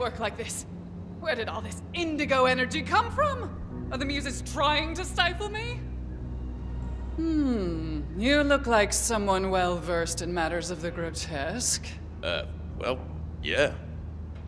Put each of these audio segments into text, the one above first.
work like this? Where did all this indigo energy come from? Are the muses trying to stifle me? Hmm, you look like someone well versed in matters of the grotesque. Uh, well, yeah.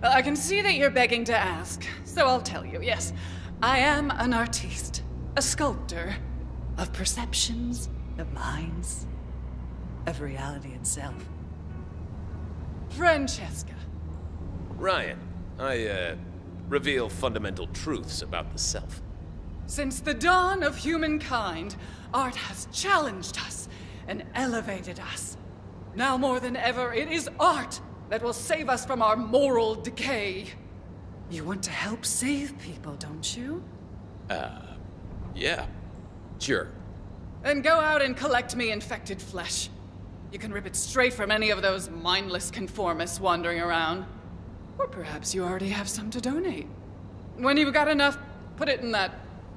Well, I can see that you're begging to ask, so I'll tell you, yes. I am an artiste, a sculptor of perceptions, of minds, of reality itself. Francesca. Ryan, I, uh, reveal fundamental truths about the self. Since the dawn of humankind, art has challenged us and elevated us. Now more than ever, it is art that will save us from our moral decay. You want to help save people, don't you? Uh, yeah. Sure. Then go out and collect me infected flesh. You can rip it straight from any of those mindless conformists wandering around. Or perhaps you already have some to donate. When you've got enough, put it in that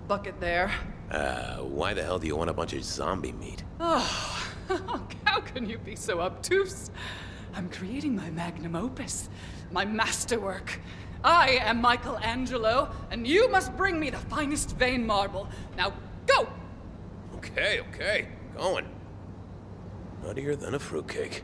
bucket there. Uh, why the hell do you want a bunch of zombie meat? Oh, how can you be so obtuse? I'm creating my magnum opus, my masterwork. I am Michelangelo, and you must bring me the finest vein marble. Now, go! Okay, okay. Going. Nuttier than a fruitcake.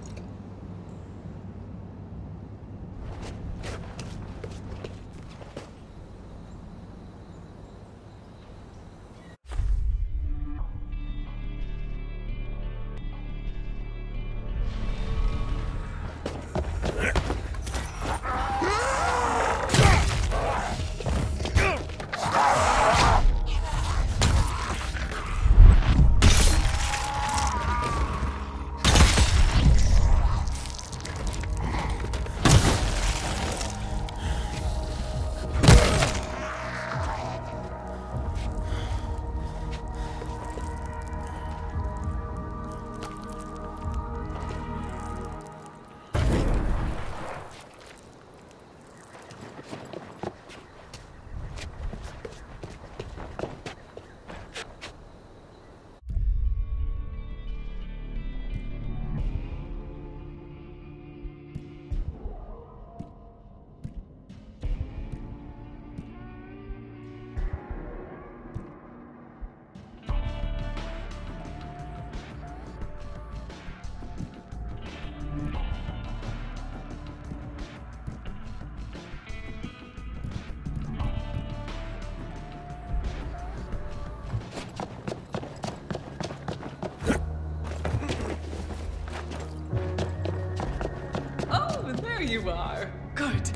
you are. Good.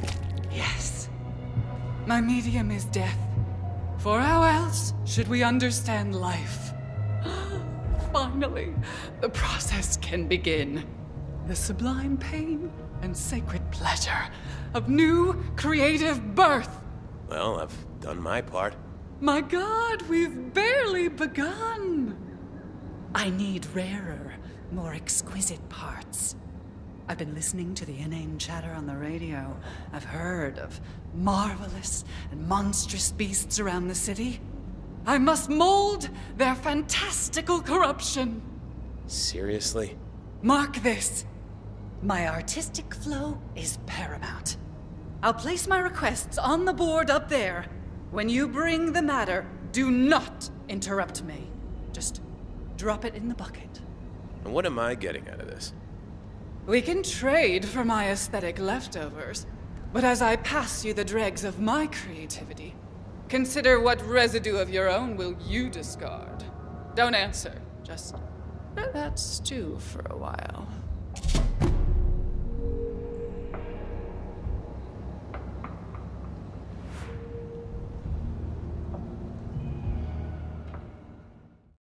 Yes. My medium is death. For how else should we understand life? Finally, the process can begin. The sublime pain and sacred pleasure of new creative birth. Well, I've done my part. My god, we've barely begun. I need rarer, more exquisite parts. I've been listening to the inane chatter on the radio. I've heard of marvelous and monstrous beasts around the city. I must mold their fantastical corruption. Seriously? Mark this. My artistic flow is paramount. I'll place my requests on the board up there. When you bring the matter, do not interrupt me. Just drop it in the bucket. And what am I getting out of this? We can trade for my aesthetic leftovers, but as I pass you the dregs of my creativity, consider what residue of your own will you discard. Don't answer, just let that stew for a while.